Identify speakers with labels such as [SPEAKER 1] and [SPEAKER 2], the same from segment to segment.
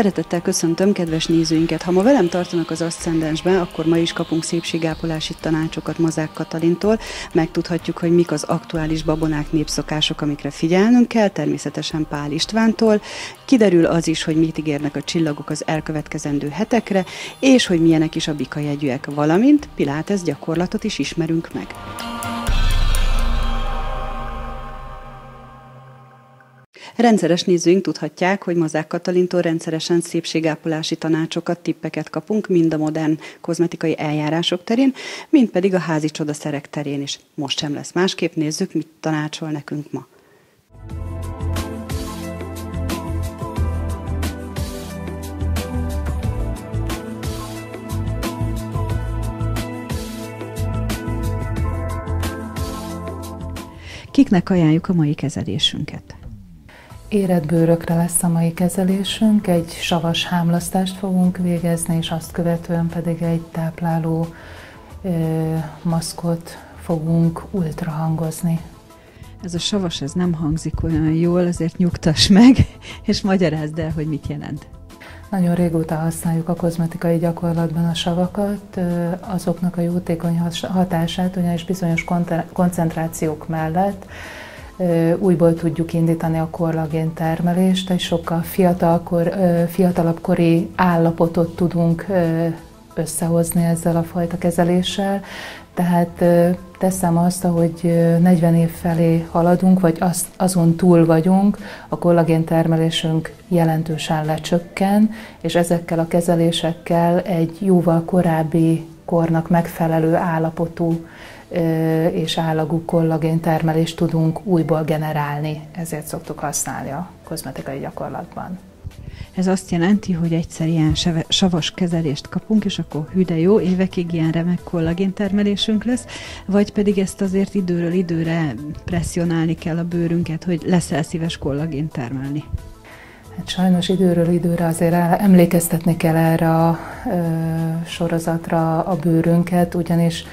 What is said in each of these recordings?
[SPEAKER 1] Szeretettel köszöntöm kedves nézőinket! Ha ma velem tartanak az Ascendensben, akkor ma is kapunk szépségápolási tanácsokat Mazák Katalintól. Megtudhatjuk, hogy mik az aktuális babonák népszokások, amikre figyelnünk kell, természetesen Pál Istvántól. Kiderül az is, hogy mit ígérnek a csillagok az elkövetkezendő hetekre, és hogy milyenek is a bikajegyűek, valamint Pilates gyakorlatot is ismerünk meg. Rendszeres nézőink tudhatják, hogy Mazák Katalintól rendszeresen szépségápolási tanácsokat, tippeket kapunk, mind a modern kozmetikai eljárások terén, mind pedig a házi csodaszerek terén is. Most sem lesz másképp, nézzük, mit tanácsol nekünk ma. Kiknek ajánljuk a mai kezelésünket?
[SPEAKER 2] Érett bőrökre lesz a mai kezelésünk, egy savas hámlasztást fogunk végezni, és azt követően pedig egy tápláló ö, maszkot fogunk ultrahangozni.
[SPEAKER 1] Ez a savas, ez nem hangzik olyan jól, azért nyugtass meg, és magyarázd el, hogy mit jelent.
[SPEAKER 2] Nagyon régóta használjuk a kozmetikai gyakorlatban a savakat, azoknak a jótékony hatását, ugyanis bizonyos koncentrációk mellett újból tudjuk indítani a kollagén termelést, egy sokkal fiatalkor, fiatalabb kori állapotot tudunk összehozni ezzel a fajta kezeléssel. Tehát teszem azt, hogy 40 év felé haladunk, vagy az, azon túl vagyunk, a kollagén termelésünk jelentősen lecsökken, és ezekkel a kezelésekkel egy jóval korábbi kornak megfelelő állapotú és állagú kollagén termelést tudunk újból generálni, ezért szoktuk használni a kozmetikai gyakorlatban.
[SPEAKER 1] Ez azt jelenti, hogy egyszer ilyen savas kezelést kapunk, és akkor hű jó, évekig ilyen remek kollagén termelésünk lesz, vagy pedig ezt azért időről időre presszionálni kell a bőrünket, hogy leszel szíves kollagén termelni.
[SPEAKER 2] Hát sajnos időről időre azért emlékeztetni kell erre a ö, sorozatra a bőrünket, ugyanis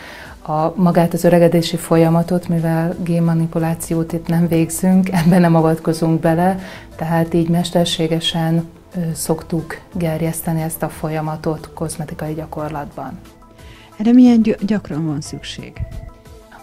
[SPEAKER 2] a, magát az öregedési folyamatot, mivel génmanipulációt itt nem végzünk, ebben nem avatkozunk bele, tehát így mesterségesen szoktuk gerjeszteni ezt a folyamatot kozmetikai gyakorlatban.
[SPEAKER 1] Erre milyen gyakran van szükség?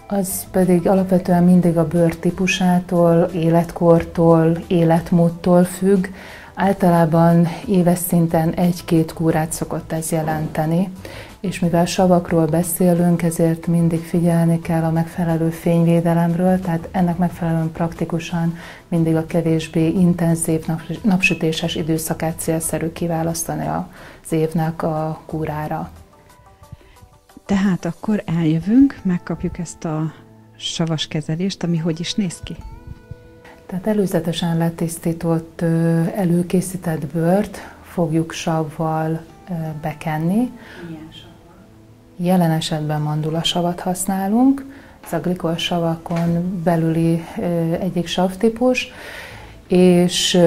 [SPEAKER 2] Az pedig alapvetően mindig a bőr típusától, életkortól, életmódtól függ. Általában éves szinten egy-két kúrát szokott ez jelenteni, és mivel savakról beszélünk, ezért mindig figyelni kell a megfelelő fényvédelemről, tehát ennek megfelelően praktikusan mindig a kevésbé intenzív napsütéses időszakát célszerű kiválasztani az évnek a kúrára.
[SPEAKER 1] Tehát akkor eljövünk, megkapjuk ezt a savas kezelést, ami hogy is néz ki?
[SPEAKER 2] Tehát előzetesen letisztított, előkészített bőrt fogjuk savval bekenni. Milyen? Jelen esetben mandulasavat használunk, ez a glikol savakon belüli egyik savtípus, és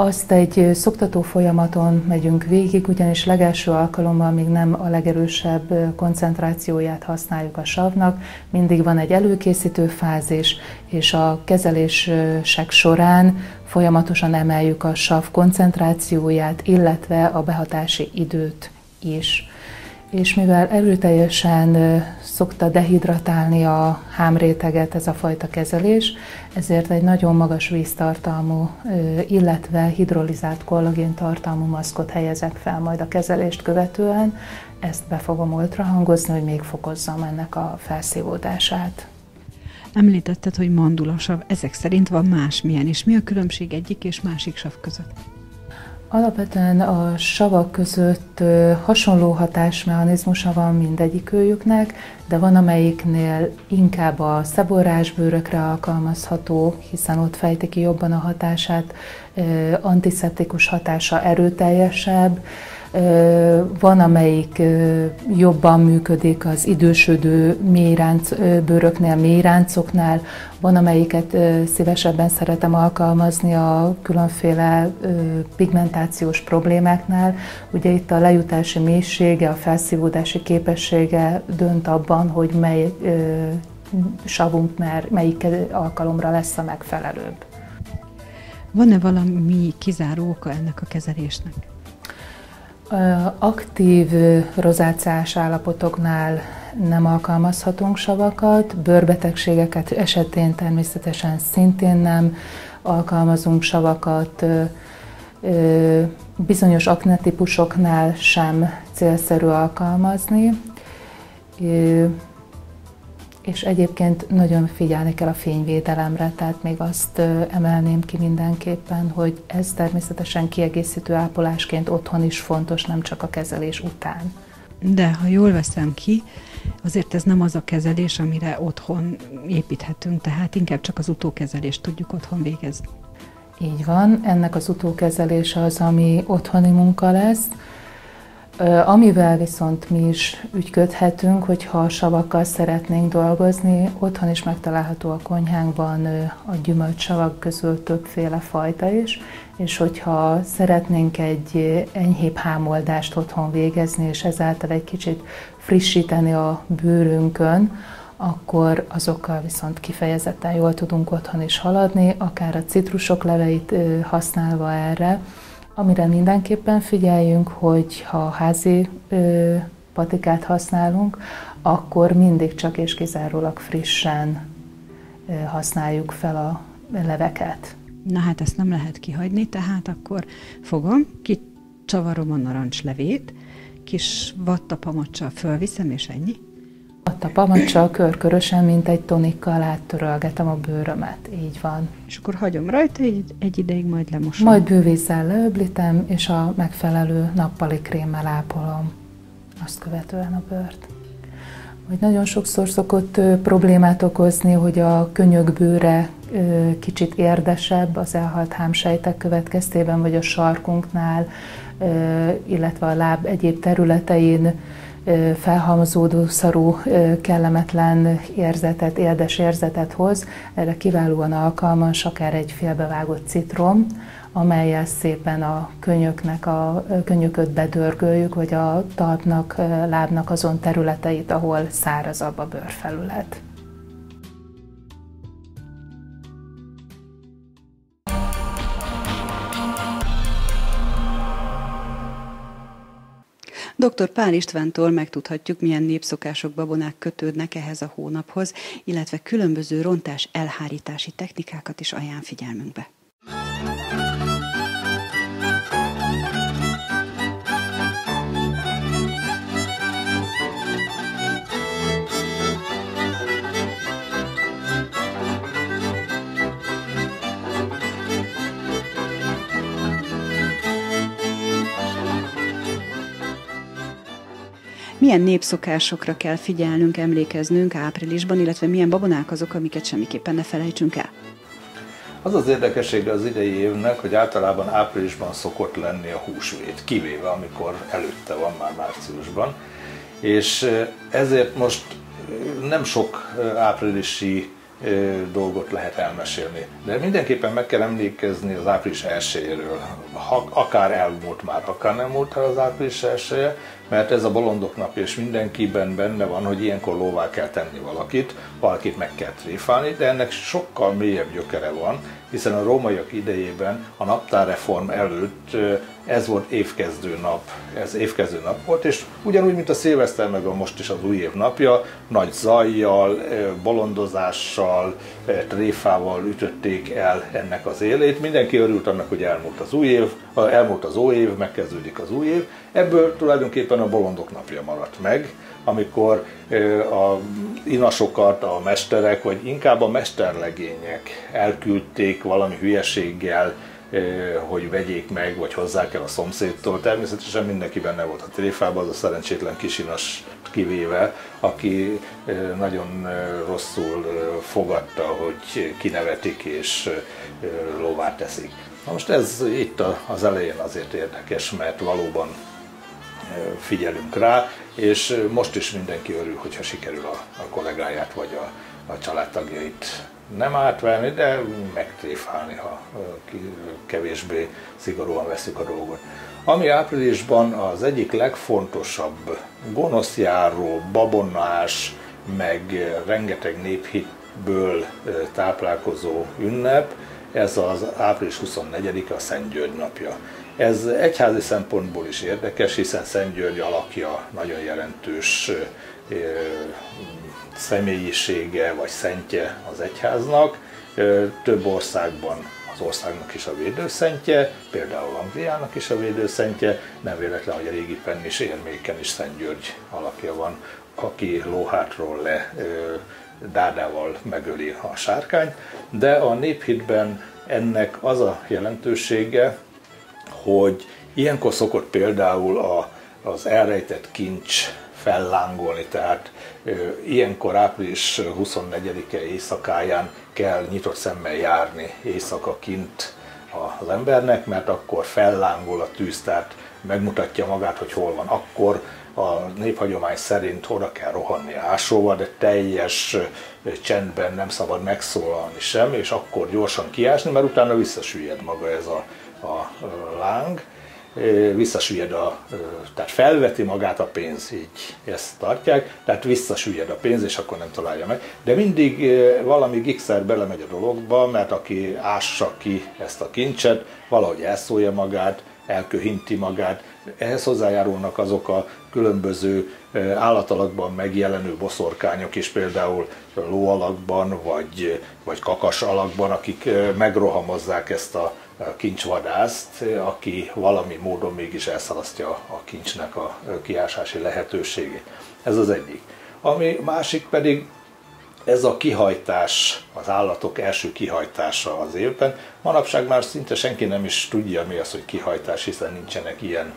[SPEAKER 2] azt egy szoktató folyamaton megyünk végig, ugyanis legelső alkalommal még nem a legerősebb koncentrációját használjuk a savnak, mindig van egy előkészítő fázis, és a kezelések során folyamatosan emeljük a sav koncentrációját, illetve a behatási időt is és mivel erőteljesen szokta dehidratálni a hámréteget ez a fajta kezelés, ezért egy nagyon magas víztartalmú, illetve hidrolizált kollagén tartalmú maszkot helyezek fel majd a kezelést követően. Ezt be fogom ultrahangozni, hogy még fokozzam ennek a felszívódását.
[SPEAKER 1] Említetted, hogy mandulasav, ezek szerint van más milyen, és mi a különbség egyik és másik sav között?
[SPEAKER 2] Alapvetően a savak között hasonló hatásmechanizmusa van mindegyik őjüknek, de van amelyiknél inkább a szeborrásbőrökre alkalmazható, hiszen ott fejti ki jobban a hatását, antiszeptikus hatása erőteljesebb, van, amelyik jobban működik az idősödő mélyránc, bőröknél, mélyráncoknál, van, amelyiket szívesebben szeretem alkalmazni a különféle pigmentációs problémáknál. Ugye itt a lejutási mélysége, a felszívódási képessége dönt abban, hogy mely savunk, mert melyik alkalomra lesz a megfelelőbb.
[SPEAKER 1] Van-e valami kizáró oka ennek a kezelésnek?
[SPEAKER 2] Aktív rozáciás állapotoknál nem alkalmazhatunk savakat, bőrbetegségeket esetén természetesen szintén nem alkalmazunk savakat, bizonyos aknetípusoknál sem célszerű alkalmazni, és egyébként nagyon figyelni kell a fényvédelemre, tehát még azt emelném ki mindenképpen, hogy ez természetesen kiegészítő ápolásként otthon is fontos, nem csak a kezelés után.
[SPEAKER 1] De ha jól veszem ki, azért ez nem az a kezelés, amire otthon építhetünk, tehát inkább csak az utókezelést tudjuk otthon végezni.
[SPEAKER 2] Így van, ennek az utókezelése az, ami otthoni munka lesz, Amivel viszont mi is ügyködhetünk, hogyha savakkal szeretnénk dolgozni, otthon is megtalálható a konyhánkban a gyümölcsavak közül többféle fajta is, és hogyha szeretnénk egy enyhébb hámoldást otthon végezni, és ezáltal egy kicsit frissíteni a bőrünkön, akkor azokkal viszont kifejezetten jól tudunk otthon is haladni, akár a citrusok leveit használva erre, Amire mindenképpen figyeljünk, hogy ha házi ö, patikát használunk, akkor mindig csak és kizárólag frissen ö, használjuk fel a leveket.
[SPEAKER 1] Na hát ezt nem lehet kihagyni, tehát akkor fogom, kicsavarom a narancslevét, kis vattapamacsal fölviszem, és ennyi?
[SPEAKER 2] A pamacsal körkörösen, mint egy tonikkal áttörölgetem a bőrömet. Így van.
[SPEAKER 1] És akkor hagyom rajta, egy, egy ideig majd lemosom.
[SPEAKER 2] Majd bővízzel leöblítem, és a megfelelő nappali krémmel ápolom. Azt követően a bőrt. Hogy nagyon sokszor szokott problémát okozni, hogy a könyökbőre kicsit érdesebb az elhalt hámsejtek következtében, vagy a sarkunknál, illetve a láb egyéb területein felhalmozódó, szarú, kellemetlen érzetet, érdes érzetet hoz. Erre kiválóan alkalmas akár egy félbevágott citrom, amelyel szépen a könyöknek a könyököt bedörgöljük, vagy a talpnak, lábnak azon területeit, ahol szárazabb a bőrfelület.
[SPEAKER 1] Dr. Pál Istvántól megtudhatjuk, milyen népszokások, babonák kötődnek ehhez a hónaphoz, illetve különböző rontás elhárítási technikákat is ajánl figyelmünkbe. Milyen népszokásokra kell figyelnünk, emlékeznünk áprilisban, illetve milyen babonák azok, amiket semmiképpen ne felejtsünk el?
[SPEAKER 3] Az az érdekessége az idei évnek, hogy általában áprilisban szokott lenni a húsvét, kivéve amikor előtte van már márciusban, és ezért most nem sok áprilisi dolgot lehet elmesélni. De mindenképpen meg kell emlékezni az április 1 ha akár elmúlt már, akár nem múlt el az április 1 mert ez a bolondok napja, és mindenkiben benne van, hogy ilyenkor lóvá kell tenni valakit, valakit meg kell tréfálni, de ennek sokkal mélyebb gyökere van, hiszen a rómaiak idejében a naptárreform előtt ez volt évkezdő nap, ez évkezdő nap volt, és ugyanúgy, mint a szilveszter, meg a most is az új év napja, nagy zajjal, bolondozással, tréfával ütötték el ennek az élét. Mindenki örült annak, hogy elmúlt az új év, elmúlt az év, megkezdődik az új év. Ebből tulajdonképpen a bolondok napja maradt meg, amikor a inasokat, a mesterek, vagy inkább a mesterlegények elküldték valami hülyeséggel, hogy vegyék meg, vagy hozzák el a szomszédtól. Természetesen mindenki benne volt a tréfában, az a szerencsétlen kisinas kivéve, aki nagyon rosszul fogadta, hogy kinevetik és lóvá teszik. Na most ez itt az elején azért érdekes, mert valóban figyelünk rá, és most is mindenki örül, hogyha sikerül a, a kollégáját vagy a, a családtagjait nem átvenni, de megtréfálni, ha kevésbé szigorúan veszük a dolgot. Ami áprilisban az egyik legfontosabb gonoszjáró, babonás, meg rengeteg néphitből táplálkozó ünnep, ez az április 24-e a Szent György napja. Ez egyházi szempontból is érdekes, hiszen Szent György alakja nagyon jelentős személyisége vagy szentje az egyháznak. Több országban az országnak is a védőszentje, például Angliának is a védőszentje, nem véletlen, hogy a régi Pennis érméken is Szent György alakja van, aki lóhátról le dádával megöli a sárkányt, de a néphitben ennek az a jelentősége, hogy ilyenkor szokott például a, az elrejtett kincs fellángolni, tehát ilyenkor április 24-e éjszakáján kell nyitott szemmel járni éjszaka kint az embernek, mert akkor fellángol a tűz, tehát megmutatja magát, hogy hol van. Akkor a néphagyomány szerint oda kell rohanni ásóval, de teljes csendben nem szabad megszólalni sem, és akkor gyorsan kiásni, mert utána visszasüllyed maga ez a, a láng visszasüllyed a, tehát felveti magát a pénz, így ezt tartják, tehát visszasüllyed a pénz, és akkor nem találja meg. De mindig valami gigszer belemegy a dologba, mert aki ássa ki ezt a kincset, valahogy elszólja magát, elköhinti magát. Ehhez hozzájárulnak azok a különböző állatalakban megjelenő boszorkányok is, például lóalakban, vagy, vagy kakas alakban, akik megrohamozzák ezt a kincsvadászt, aki valami módon mégis elszalasztja a kincsnek a kiásási lehetőségét. Ez az egyik. Ami másik pedig ez a kihajtás, az állatok első kihajtása az évben. Manapság már szinte senki nem is tudja, mi az, hogy kihajtás, hiszen nincsenek ilyen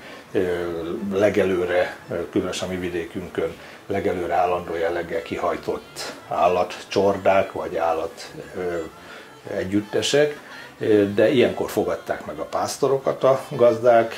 [SPEAKER 3] legelőre, különösen a mi vidékünkön legelőre állandó jelleggel kihajtott állatcsordák, vagy állat együttesek de ilyenkor fogadták meg a pásztorokat a gazdák,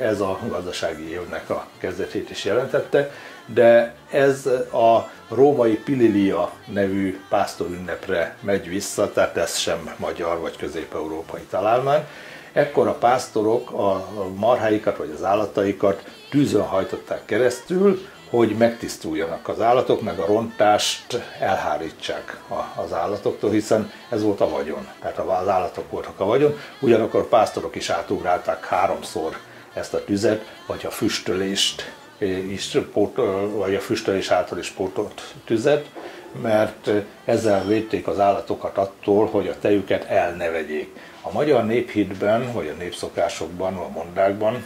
[SPEAKER 3] ez a gazdasági évnek a kezdetét is jelentette, de ez a római Pililia nevű pásztorünnepre megy vissza, tehát ez sem magyar vagy közép-európai találmány. Ekkor a pásztorok a marháikat vagy az állataikat tűzön hajtották keresztül, hogy megtisztuljanak az állatok, meg a rontást elhárítsák az állatoktól, hiszen ez volt a vagyon. Tehát az állatok voltak a vagyon, ugyanakkor a pásztorok is átugrálták háromszor ezt a tüzet, vagy a füstölést is, vagy a füstölés által is pótolt tüzet, mert ezzel védték az állatokat attól, hogy a tejüket el ne vegyék. A magyar néphitben, vagy a népszokásokban, a mondákban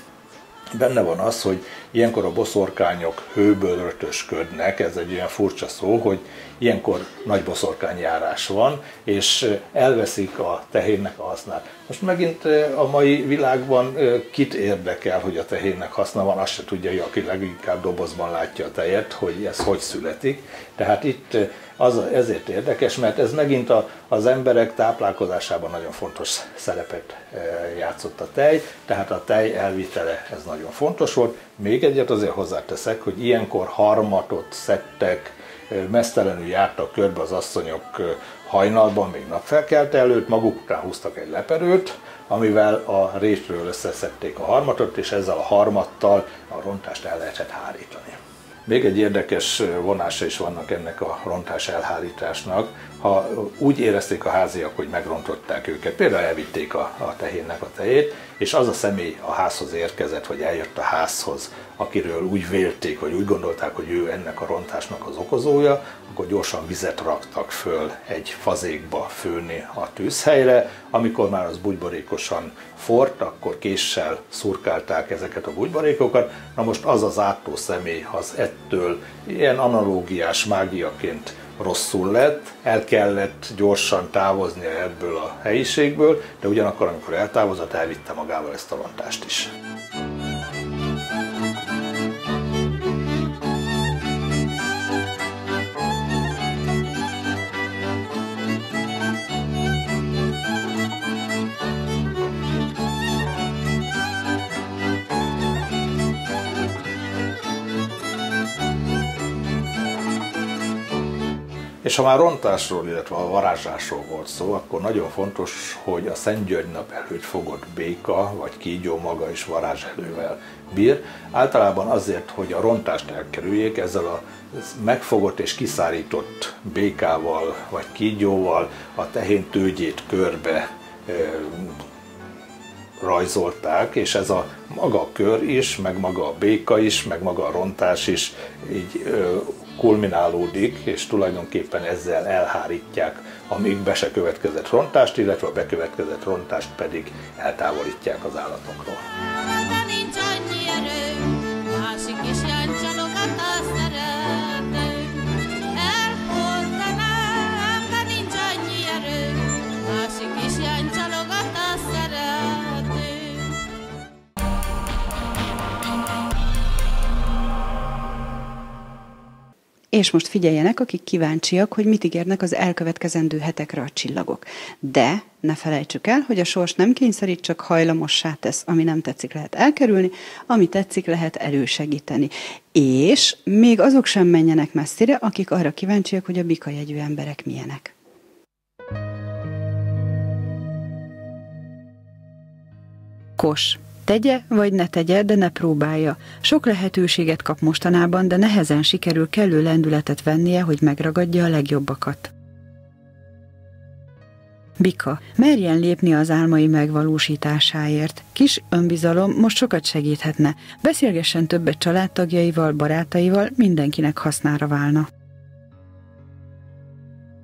[SPEAKER 3] benne van az, hogy ilyenkor a boszorkányok hőből rötösködnek, ez egy olyan furcsa szó, hogy ilyenkor nagy boszorkányjárás van, és elveszik a tehénnek a hasznát. Most megint a mai világban kit érdekel, hogy a tehénnek haszna van, azt se tudja, aki leginkább dobozban látja a tejet, hogy ez hogy születik. Tehát itt az, ezért érdekes, mert ez megint a, az emberek táplálkozásában nagyon fontos szerepet játszott a tej, tehát a tej elvitele ez nagyon fontos volt. Még egyet azért hozzáteszek, hogy ilyenkor harmatot szedtek, mesztelenül jártak körbe az asszonyok hajnalban, még napfelkelte előtt, maguk után húztak egy leperőt, amivel a részről összeszedték a harmatot, és ezzel a harmattal a rontást el lehetett hárítani. Még egy érdekes vonása is vannak ennek a rontás elhárításnak. Ha úgy érezték a háziak, hogy megrontották őket, például elvitték a, a tehénnek a tejét, és az a személy a házhoz érkezett, vagy eljött a házhoz, akiről úgy vélték, vagy úgy gondolták, hogy ő ennek a rontásnak az okozója, akkor gyorsan vizet raktak föl egy fazékba főni a tűzhelyre. Amikor már az bugyborékosan fort, akkor késsel szurkálták ezeket a bugyborékokat. Na most az az átó személy, az ettől ilyen analógiás mágiaként rosszul lett, el kellett gyorsan távozni ebből a helyiségből, de ugyanakkor, amikor eltávozott, elvitte magával ezt a rontást is. És ha már rontásról, illetve a varázsásról volt szó, akkor nagyon fontos, hogy a Szent György nap előtt fogott béka vagy kígyó maga is varázselővel bír. Általában azért, hogy a rontást elkerüljék, ezzel a megfogott és kiszárított békával vagy kígyóval a tehén tőgyét körbe rajzolták, és ez a maga kör is, meg maga a béka is, meg maga a rontás is így kulminálódik, és tulajdonképpen ezzel elhárítják a még be se következett rontást, illetve a bekövetkezett rontást pedig eltávolítják az állatokról.
[SPEAKER 1] És most figyeljenek, akik kíváncsiak, hogy mit ígérnek az elkövetkezendő hetekre a csillagok. De ne felejtsük el, hogy a sors nem kényszerít, csak hajlamossá tesz. Ami nem tetszik, lehet elkerülni, ami tetszik, lehet elősegíteni. És még azok sem menjenek messzire, akik arra kíváncsiak, hogy a bika jegyű emberek milyenek. Kos. Tegye vagy ne tegye, de ne próbálja. Sok lehetőséget kap mostanában, de nehezen sikerül kellő lendületet vennie, hogy megragadja a legjobbakat. Bika, merjen lépni az álmai megvalósításáért. Kis önbizalom most sokat segíthetne. Beszélgessen többet családtagjaival, barátaival, mindenkinek hasznára válna.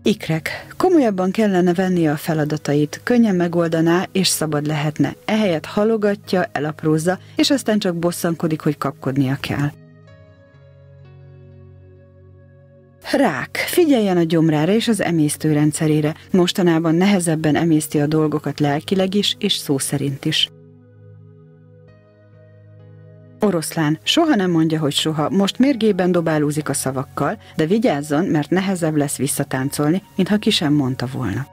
[SPEAKER 1] Ikrek. Komolyabban kellene vennie a feladatait, könnyen megoldaná és szabad lehetne. Ehelyett halogatja, elaprózza, és aztán csak bosszankodik, hogy kapkodnia kell. Rák. Figyeljen a gyomrára és az emésztőrendszerére. Mostanában nehezebben emészti a dolgokat lelkileg is, és szó szerint is. Oroszlán soha nem mondja, hogy soha, most mérgében dobálózik a szavakkal, de vigyázzon, mert nehezebb lesz visszatáncolni, mintha ki sem mondta volna.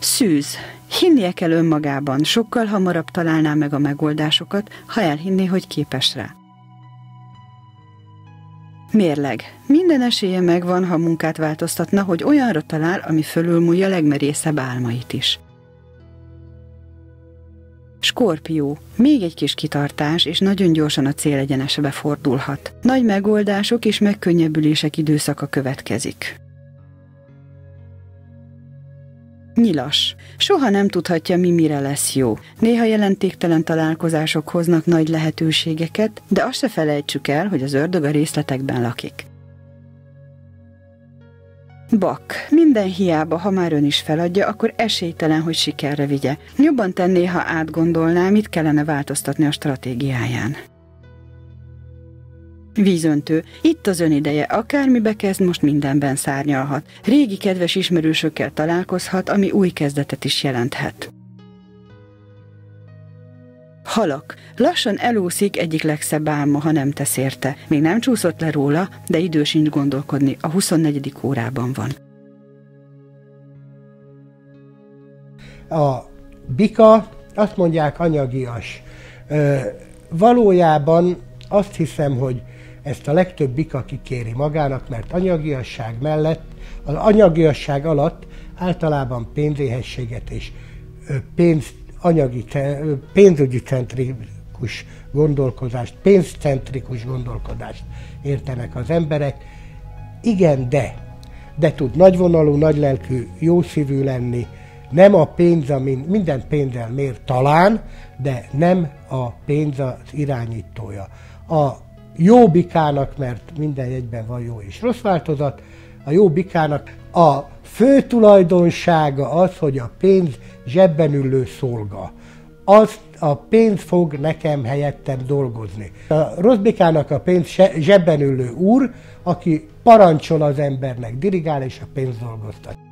[SPEAKER 1] Szűz. Hinnie kell önmagában, sokkal hamarabb találná meg a megoldásokat, ha elhinné, hogy képes rá. Mérleg. Minden esélye megvan, ha munkát változtatna, hogy olyanra talál, ami fölülmúlja legmerészebb álmait is. Skorpió. Még egy kis kitartás, és nagyon gyorsan a célegyenesbe fordulhat. Nagy megoldások és megkönnyebbülések időszaka következik. Nyilas. Soha nem tudhatja, mi mire lesz jó. Néha jelentéktelen találkozások hoznak nagy lehetőségeket, de azt se felejtsük el, hogy az ördög a részletekben lakik. Bak, minden hiába, ha már ön is feladja, akkor esélytelen, hogy sikerre vigye. Jobban tenné, ha átgondolná, mit kellene változtatni a stratégiáján. Vízöntő. Itt az ön ideje, akármibe kezd, most mindenben szárnyalhat. Régi kedves ismerősökkel találkozhat, ami új kezdetet is jelenthet. Halak. Lassan elúszik egyik legszebb álma, ha nem tesz érte. Még nem csúszott le róla, de idő sincs gondolkodni. A 24. órában van.
[SPEAKER 4] A bika, azt mondják anyagias. valójában azt hiszem, hogy ezt a legtöbb bika kikéri magának, mert anyagiasság mellett, az anyagiasság alatt általában pénzéhességet és pénzt anyagi, pénzügyi centrikus gondolkodást, pénzcentrikus gondolkodást értenek az emberek. Igen, de, de tud nagyvonalú, nagylelkű, jószívű lenni, nem a pénz, amin minden pénzzel mér talán, de nem a pénz az irányítója. A jó bikának, mert minden egyben van jó és rossz változat, a jó bikának a fő tulajdonsága az, hogy a pénz zsebben ülő szolga. Az a pénz fog nekem helyettem dolgozni. A Rozbikának a pénz zsebben ülő úr, aki parancsol az embernek, dirigál és a pénz dolgoztat.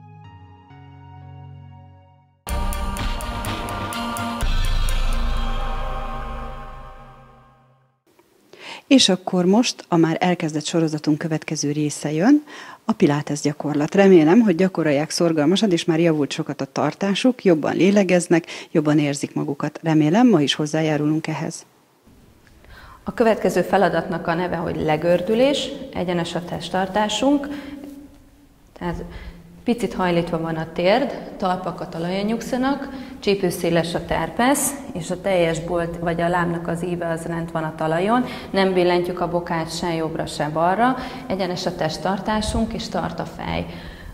[SPEAKER 1] És akkor most a már elkezdett sorozatunk következő része jön, a Pilates gyakorlat. Remélem, hogy gyakorolják szorgalmasan, és már javult sokat a tartásuk, jobban lélegeznek, jobban érzik magukat. Remélem, ma is hozzájárulunk ehhez.
[SPEAKER 5] A következő feladatnak a neve, hogy legördülés, egyenes a testtartásunk. Tehát Picit hajlítva van a térd, talpak a talajon nyugszanak, csípőszéles a terpesz, és a teljes bolt vagy a lábnak az íve az rend van a talajon. Nem billentjük a bokát se jobbra, se balra. Egyenes a testtartásunk, és tart a fej.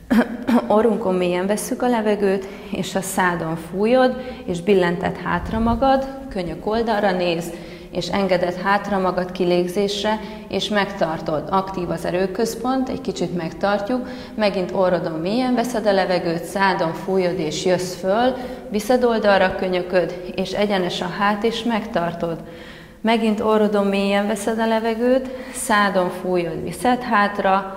[SPEAKER 5] orrunkon mélyen vesszük a levegőt, és a szádon fújod, és billented hátra magad, könyök oldalra néz, és engeded hátra magad kilégzésre, és megtartod. Aktív az erőközpont, egy kicsit megtartjuk, megint orrodon mélyen veszed a levegőt, szádon fújod és jössz föl, viszed oldalra könyököd, és egyenes a hát, és megtartod. Megint orrodon mélyen veszed a levegőt, szádon fújod, viszed hátra,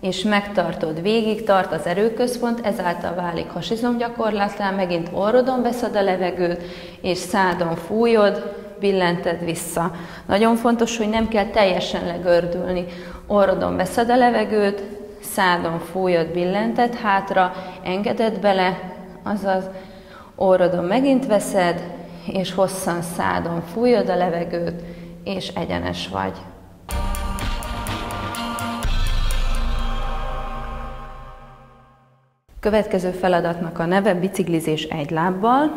[SPEAKER 5] és megtartod, végig tart az erőközpont, ezáltal válik hasizom gyakorlatlán, megint orrodon veszed a levegőt, és szádon fújod, billented vissza. Nagyon fontos, hogy nem kell teljesen legördülni. Orrodon veszed a levegőt, szádon fújod, billented hátra, engeded bele, azaz orrodon megint veszed, és hosszan szádon fújod a levegőt, és egyenes vagy. Következő feladatnak a neve biciklizés egy lábbal.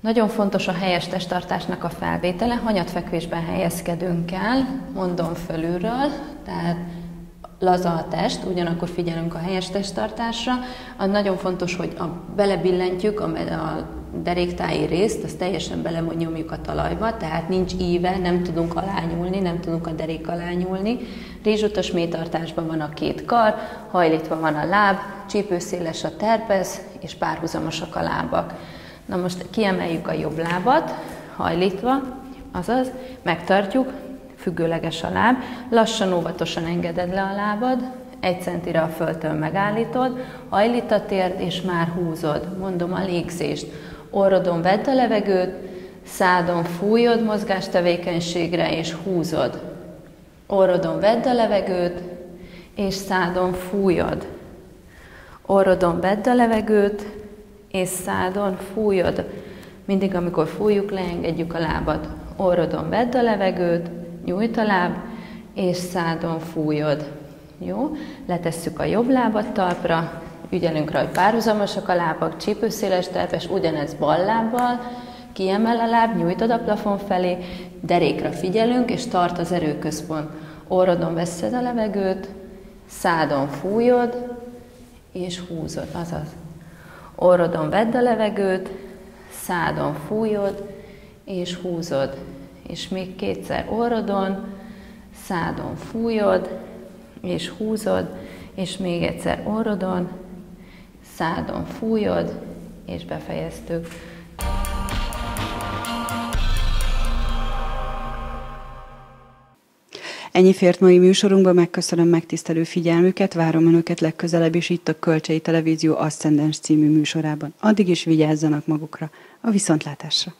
[SPEAKER 5] Nagyon fontos a helyes testtartásnak a felvétele, hanyatfekvésben helyezkedünk el, mondom fölülről, tehát laza a test, ugyanakkor figyelünk a helyes testtartásra. A nagyon fontos, hogy a, belebillentjük a, a deréktáji részt, azt teljesen belenyomjuk a talajba, tehát nincs íve, nem tudunk alányulni, nem tudunk a derék alányulni. Rézsutas mélytartásban van a két kar, hajlítva van a láb, csípőszéles a terpez, és párhuzamosak a lábak. Na most kiemeljük a jobb lábat, hajlítva, azaz megtartjuk, függőleges a láb, lassan, óvatosan engeded le a lábad, egy centire a földtől megállítod, hajlít és már húzod. Mondom a légzést. Orrodon vedd a levegőt, szádon fújod mozgástevékenységre, és húzod. Orrodon vedd a levegőt, és szádon fújod. Orrodon vedd a levegőt, és szádon fújod. Mindig, amikor fújjuk, leengedjük a lábad. Orrodon vedd a levegőt, nyújt a láb, és szádon fújod. Jó? Letesszük a jobb lábat talpra, ügyelünk rá, hogy párhuzamosak a lábak, csípőszéles terpes, ugyanez bal lábbal, kiemel a láb, nyújtod a plafon felé, derékra figyelünk, és tart az erőközpont. Orrodon veszed a levegőt, szádon fújod, és húzod, azaz. Orrodon vedd a levegőt, szádon fújod, és húzod. És még kétszer orrodon, szádon fújod, és húzod, és még egyszer orrodon, szádon fújod, és befejeztük.
[SPEAKER 1] Ennyi fért mai műsorunkban, megköszönöm megtisztelő figyelmüket, várom Önöket legközelebb is itt a Kölcsei Televízió Ascendens című műsorában. Addig is vigyázzanak magukra, a viszontlátásra!